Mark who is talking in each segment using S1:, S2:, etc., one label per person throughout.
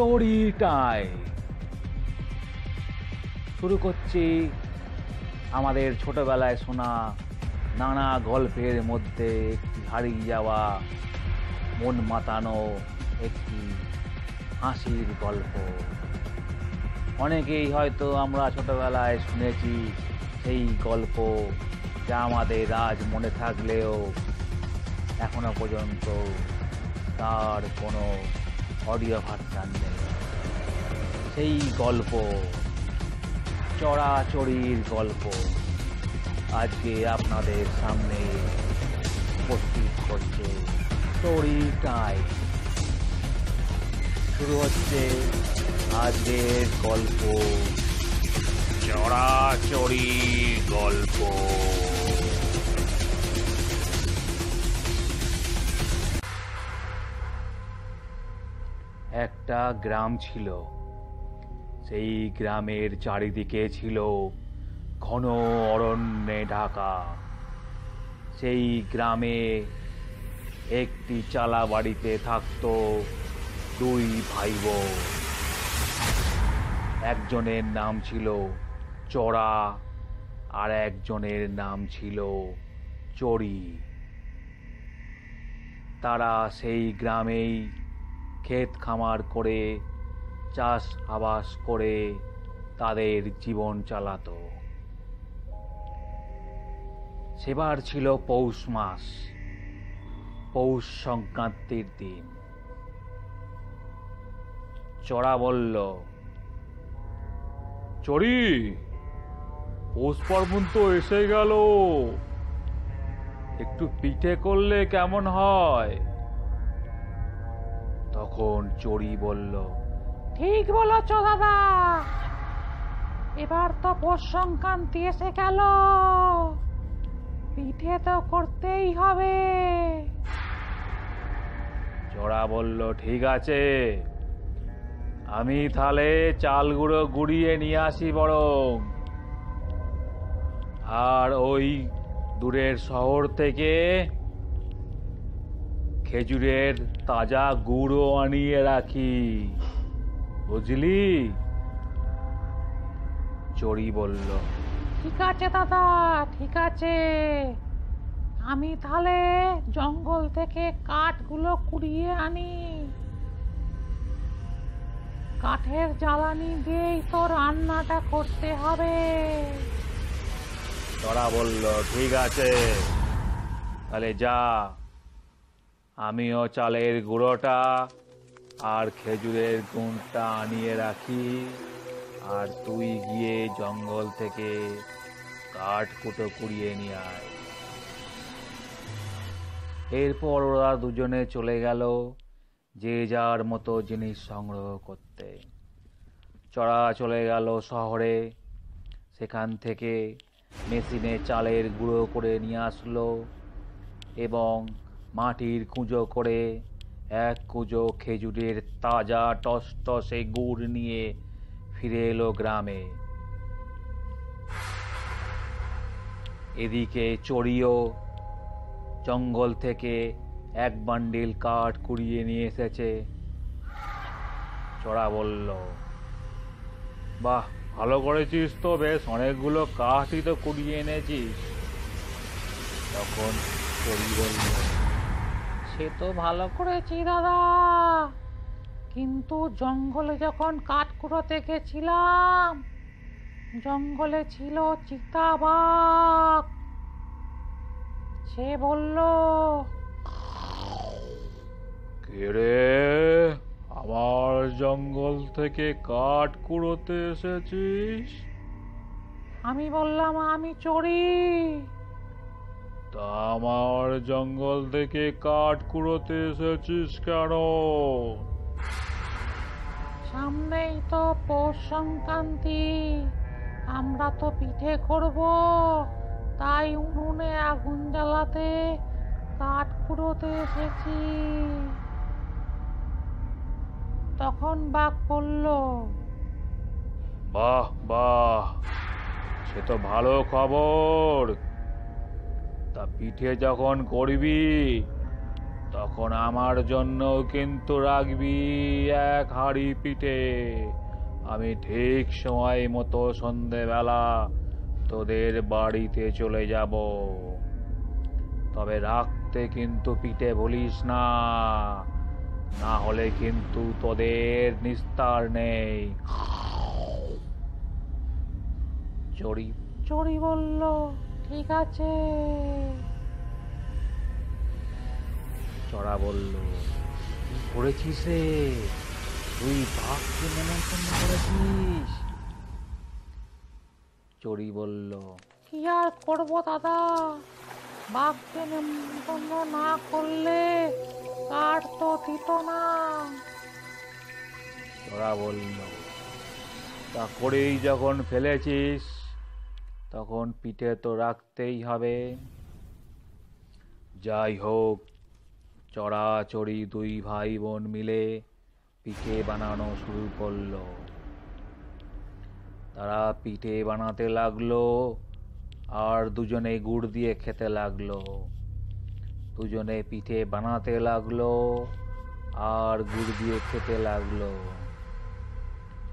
S1: Story time শুরু করছি আমাদের ছোটবেলায় শোনা নানা গল্পের মধ্যে একটি হারিয়ে যাওয়া, মন মাতানো একটি হাসির গল্প। অনেকেই হয়তো আমরা ছোটবেলায় শুনেছি সেই গল্প যা আমাদের আজ মনে থাকলেও এখনও পর্যন্ত তার কোনো অডিও ভার্সান সেই গল্প, চড়াচড়ির গল্প আজকে আপনাদের সামনে উপস্থিত করছে স্টোরি টাইম শুরু হচ্ছে আজকের গল্প। চড়াচড়ি গল্প। একটা গ্রাম ছিল। সেই গ্রামের চারিদিকে ছিল ঘন অরণ্যে ঢাকা। সেই গ্রামে একটি চালা বাড়িতে থাকতো দুই ভাই বোন একজনের নাম ছিল চড়া আর একজনের নাম ছিল চড়ি। তারা সেই গ্রামেই ক্ষেত খামার করে, চাষ আবাস করে তাদের জীবন চালাতো। সেবার ছিল পৌষ মাস, পৌষ সংক্রান্তির দিন। চড়া বলল, চড়ি, পৌষ পার্বণ তো এসে গেল। একটু পিঠে করলে কেমন হয়? তখন চড়ি বলল
S2: ঠিক বলেছ দাদা। এবার তো পৌষ সংক্রান্তি এসে গেল। পিঠে তো করতেই হবে।
S1: চড়া বলল ঠিক আছে। আমি তাহলে চাল গুঁড়ো গুড়িয়ে নিয়ে আসি বরং। আর ওই দূরের শহর থেকে খেজুরের তাজা গুঁড়ো আনিয়ে রাখি। বুঝলি? চড়ি বলল।
S2: ঠিক আছে দাদা ঠিক আছে। আমি তাহলে জঙ্গল থেকে কাঠগুলো কুড়িয়ে আনি। কাঠের জ্বালানি দিয়েই তো রান্নাটা করতে হবে।
S1: চড়া বলল ঠিক আছে। তাহলে যা। আমিও চালের গুঁড়োটা আর খেজুরের গুণটা আনিয়ে রাখি। আর তুই গিয়ে জঙ্গল থেকে কাঠ কুটো কুড়িয়ে নিয়ে আয়। এরপর ওরা দুজনে চলে গেল যে যার মতো জিনিস সংগ্রহ করতে। চড়া চলে গেল শহরে। সেখান থেকে মেশিনে চালের গুঁড়ো করে নিয়ে আসলো এবং মাটির কুঁজো করে এক কুঁজো খেজুরের তাজা টসটসে গুড় নিয়ে ফিরে এলো গ্রামে। এদিকে চড়িও জঙ্গল থেকে এক বান্ডিল কাঠ কুড়িয়ে নিয়ে এসেছে। চড়া বলল, বাহ, ভালো করেছিস তো বেশ, অনেকগুলো কাঠই তো কুড়িয়ে এনেছিস। তখন চড়ি বলল
S2: সে তো ভালো করেছি দাদা। কিন্তু জঙ্গলে যখন কাঠ কুড়োতে গেছিলাম জঙ্গলে ছিল চিতাবাঘ। সে বলল
S1: রে? আমার জঙ্গল থেকে কাঠ কুড়োতে এসেছিস?
S2: আমি বললাম আমি চড়ি।
S1: তা আমার জঙ্গল থেকে কাঠ কুড়োতে এসেছিস কেন?
S2: সামনেই তো পৌষ সংক্রান্তি। আমরা তো পিঠে করব। তাই উনুনে আগুন জ্বালাতে কাঠ কুড়োতে এসেছি। তখন বাঘ বলল
S1: বাহ বাহ সে তো ভালো খবর। তা পিঠে যখন করবি, তখন আমার জন্য কিন্তু রাখবি এক হাড়ি পিঠে। আমি ঠিক সময় মতো সন্ধেবেলা তোদের বাড়িতে চলে যাব। তবে রাখতে কিন্তু পিঠে বলিস না না হলে কিন্তু তোদের নিস্তার নেই। চড়ি।
S2: চড়ি বলল। ঠিক আছে।
S1: চড়া বলল কি করেছিস রে? তুই বাঘকে নেমন্তন্ন করেছিস? চড়ি বলল
S2: কি আর করব দাদা? বাঘকে নেমন্তন্ন না করলে কার তো দিত না।
S1: চড়া বলল তা করেই যখন ফেলেছিস তখন পিঠে তো রাখতেই হবে। যাই হোক, চড়াচড়ি দুই ভাই বোন মিলে পিঠে বানানো শুরু করল। তারা পিঠে বানাতে লাগল আর দুজনে গুড় দিয়ে খেতে লাগল। দুজনে পিঠে বানাতে লাগল আর গুড় দিয়ে খেতে লাগল।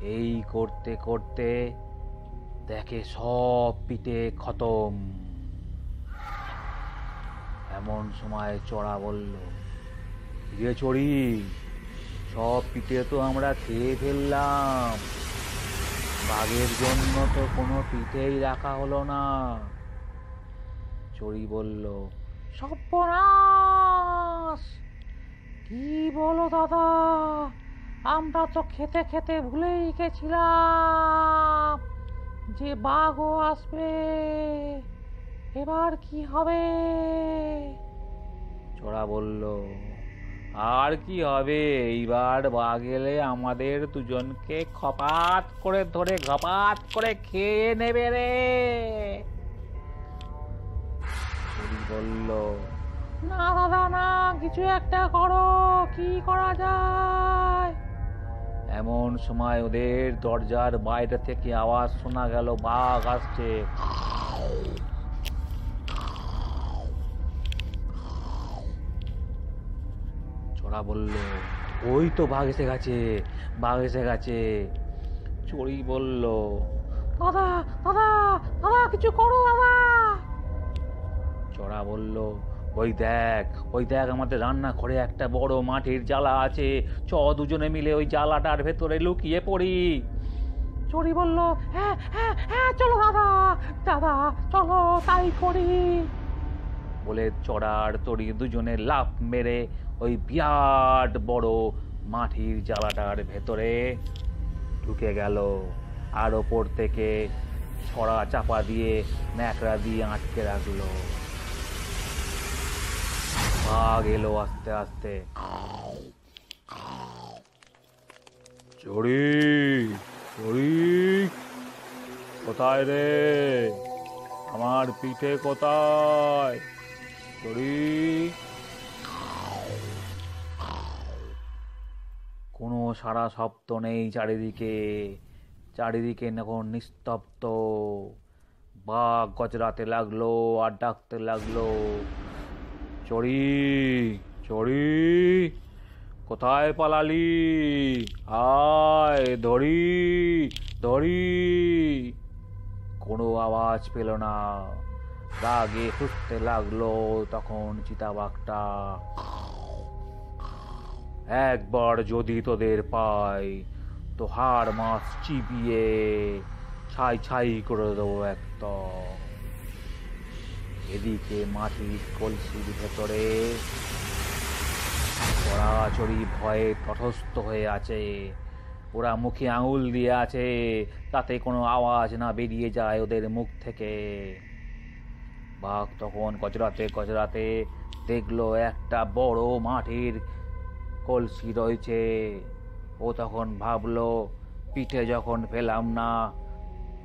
S1: এই করতে করতে দেখে সব পিঠে খতম। এমন সময় চড়া বলল গিয়ে চড়ি, সব পিঠে তো আমরা খেয়ে ফেললাম। বাঘের জন্য তো কোনো পিঠেই রাখা হলো না। চড়ি বলল,
S2: সর্বনাশ! কি বলো দাদা, আমরা তো খেতে খেতে ভুলেই গেছিলাম। যে বাঘও আসবে এবার কি হবে?
S1: চড়া বলল আর কি হবে? এইবার বাঘ এলে আমাদের দুজনকে খপাত করে ধরে ঘপাত করে খেয়ে নেবে রে। বলল
S2: না দাদা না কিছু একটা করো কি করা যায়?
S1: এমন সময় ওদের দরজার বাইরে থেকে আওয়াজ শোনা গেল বাঘ আসছে। চড়া বলল ওই তো বাঘ এসে গেছে বাঘ এসে গেছে। চড়ি বলল
S2: দাদা দাদা দাদা কিছু করো দাদা।
S1: চড়া বলল ওই দেখ ওই দেখ আমাদের রান্না ঘরে একটা বড় মাটির জ্বালা আছে। চ দুজনে মিলে ওই জ্বালাটার ভেতরে লুকিয়ে পড়ি।
S2: চড়ি বলল হ্যাঁ হ্যাঁ হ্যাঁ চলো দাদা দাদা চলো তাই করি।
S1: বলে চড়ার তড়ি দুজনে লাফ মেরে ওই বিরাট বড় মাটির জ্বালাটার ভেতরে ঢুকে গেল। আর ওপর থেকে ছড়া চাপা দিয়ে ন্যাকড়া দিয়ে আটকে রাখল। বাঘ এলো আস্তে আস্তে। চড়ি চড়ি। কোথায় রে? আমার পিঠে কোথায়? চড়ি। কোনো সারা শব্দ নেই চারিদিকে। চারিদিকে এখন নিস্তব্ধ। বাঘ গজরাতে লাগল আর ডাকতে লাগল। চড়ি চড়ি। কোথায় পালালি? আয়, ধরি ধরি। কোনো আওয়াজ পেল না। রাগে খুঁজতে লাগল তখন চিতাবাঘটা। একবার যদি তোদের পাই তো হাড় মাছ চিবিয়ে ছাই ছাই করে দেবো একদম। এদিকে মাটির কলসির ভেতরে চড়াচড়ি ভয়ে তটস্থ হয়ে আছে। ওরা মুখে আঙুল দিয়ে আছে, তাতে কোনো আওয়াজ না বেরিয়ে যায় ওদের মুখ থেকে। বাঘ তখন গজরাতে গজরাতে দেখল একটা বড় মাটির কলসি রয়েছে। ও তখন ভাবলো, পিঠে যখন পেলাম না,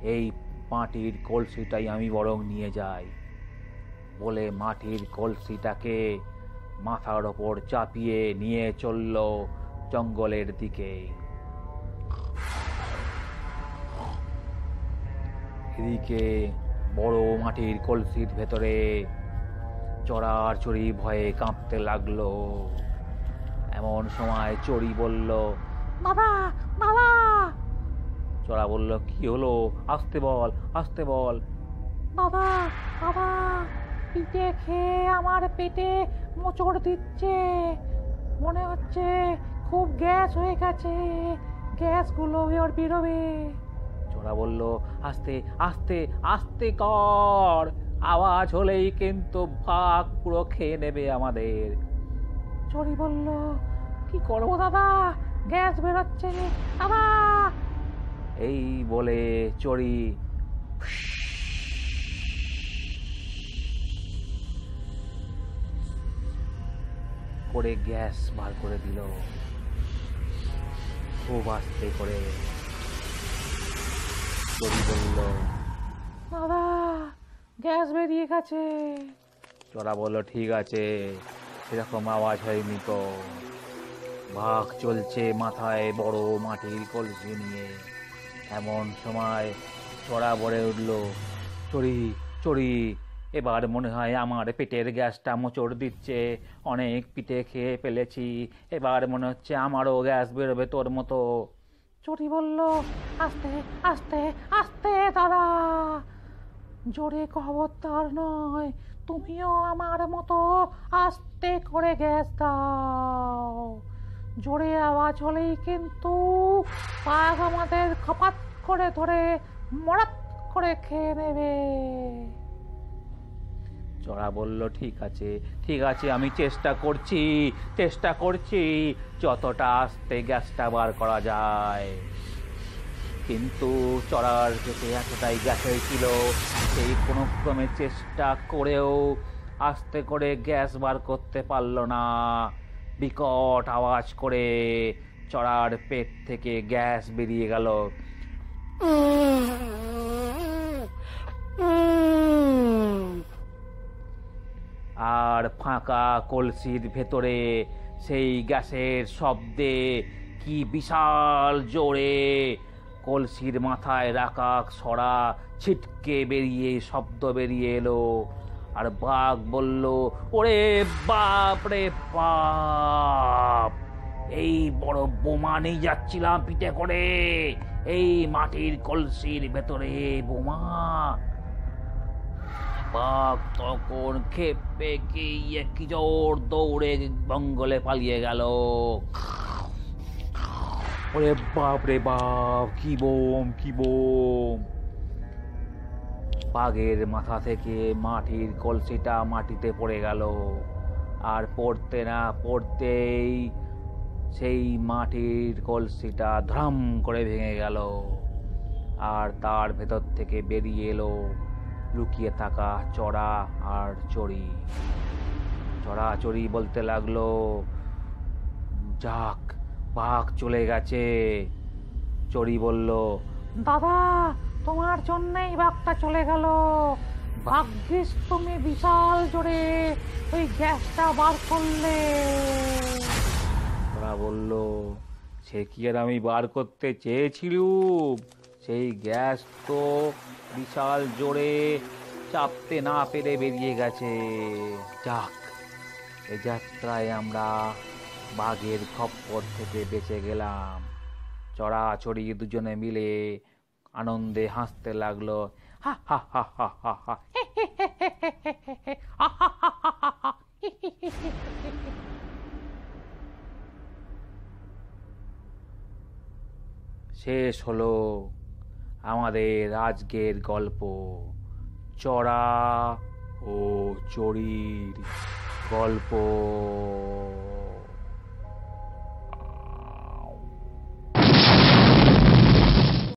S1: এই মাটির কলসিটাই আমি বরং নিয়ে যাই। বলে মাটির কলসিটাকে মাথার ওপর চাপিয়ে নিয়ে চলল জঙ্গলের দিকে। এদিকে বড় মাটির কলসির ভেতরে চড়ার চড়ি ভয়ে কাঁপতে লাগল। এমন সময় চড়ি বলল
S2: দাদা দাদা
S1: চড়া বলল কি হলো? আসতে বল আসতে বল।
S2: দাদা দাদা পিঠে খেয়ে আমার পেটে মোচড় দিচ্ছে। মনে হচ্ছে খুব গ্যাস হয়ে গেছে। গ্যাসগুলো ওর বেরোবে।
S1: চড়া বলল আস্তে আস্তে আস্তে কর। আওয়াজ হলেই কিন্তু ভাগ পুরো খেয়ে নেবে আমাদের।
S2: চড়ি বলল কি করব দাদা? গ্যাস বেরোচ্ছে। দাদা
S1: এই বলে চড়ি করে গ্যাস বার করে দিল। খুব আস্তে করে চড়ি বলল
S2: দাদা গ্যাস বেরিয়ে গেছে।
S1: চড়া বলল ঠিক আছে সেরকম আওয়াজ হয়নি তো। ভাগ চলছে মাথায় বড় মাটির কলসি নিয়ে। এমন সময় চড়া বড়ে উঠল চড়ি চড়ি এবার মনে হয় আমার পেটের গ্যাসটা মোচড় দিচ্ছে, অনেক পিঠে খেয়ে ফেলেছি, এবার মনে হচ্ছে আমারও গ্যাস বেরোবে তোর মতো।
S2: চটি বলল, আস্তে আস্তে আস্তে দাদা। জোরে খবরদার নয়, তুমিও আমার মতো আস্তে করে গ্যাস দাও। জোরে আওয়াজ হলেই কিন্তু বাঘ আমাদের খপাত করে ধরে, মরাত করে খেয়ে নেবে।
S1: চড়া বলল, ঠিক আছে ঠিক আছে, আমি চেষ্টা করছি চেষ্টা করছি, যতটা আস্তে গ্যাসটা বার করা যায়। কিন্তু চড়ার পেটে এতটাই গ্যাস হয়েছিল সেই কোনো ক্রমে চেষ্টা করেও আস্তে করে গ্যাস বার করতে পারল না। বিকট আওয়াজ করে চড়ার পেট থেকে গ্যাস বেরিয়ে গেল। ফাঁকা কলসির ভেতরে সেই গ্যাসের শব্দে কি বিশাল জোরে কলসির মাথায় রাখা সরা ছিটকে বেরিয়ে, শব্দ বেরিয়ে এলো। আর বাঘ বলল, ওরে বাপ রে বাপ, এই বড় বোমা নিয়ে যাচ্ছিলাম পিঠে করে। এই মাটির কলসির ভেতরে বোমা বাঘ তখন খেপে গিয়ে কি জোর দৌড়ে জঙ্গলে পালিয়ে গেল? ওরে বাপ রে বাপ, কি বোম কি বোম। বাঘের মাথা থেকে মাটির কলসিটা মাটিতে পড়ে গেল। আর পড়তে না পড়তেই সেই মাটির কলসিটা ধ্রাম করে ভেঙে গেল। আর তার ভেতর থেকে বেরিয়ে এলো লুকিয়ে থাকা চড়া আর চড়ি। চড়া, চড়ি বলতে লাগল, যাক, বাঘ চলে গেছে। চড়ি বলল,
S2: দাদা, তোমার জন্যই বাঘটা চলে গেল। ভাগ্যিস তুমি বিশাল জোরে ওই গ্যাসটা বার করলে।
S1: ওরা বলল, সে কি আর আমি বার করতে চেয়েছিলুম? সেই গ্যাস তো বিশাল জোরে চাপতে না পেরে বেরিয়ে গেছে যাক এ যাত্রায় আমরা বাঘের খপ্পর থেকে বেঁচে গেলাম চড়াচড়ি দুজনে মিলে আনন্দে হাসতে লাগল হা হা হা হা হা হা শেষ হলো আমাদের আজকের গল্প। চড়া ও চড়ির গল্প।